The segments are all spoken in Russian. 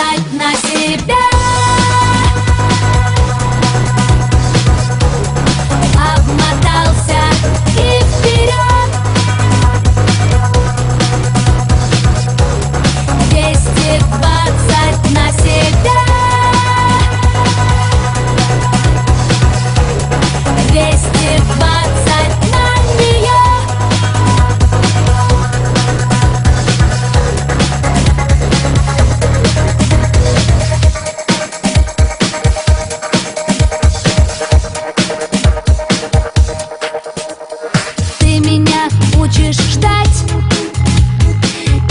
Inside nice.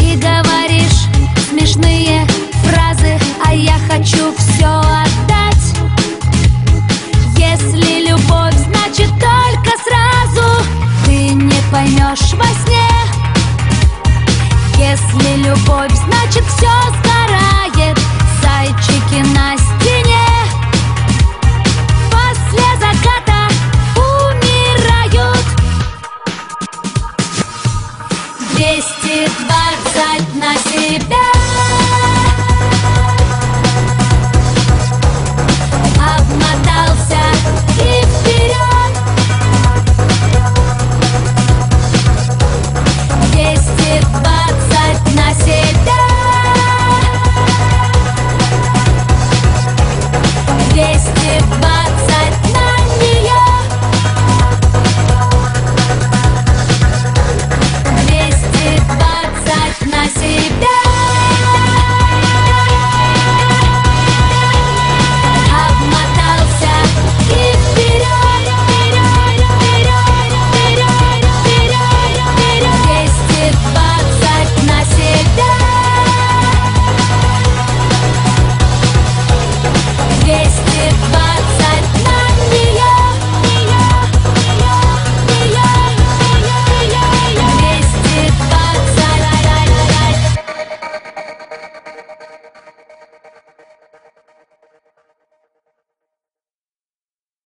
И говоришь смешные фразы А я хочу все отдать. Если любовь, значит только сразу Ты не поймешь во сне. Если любовь, значит все 220 на себя. Обмотался и вперед 220 на себя. 220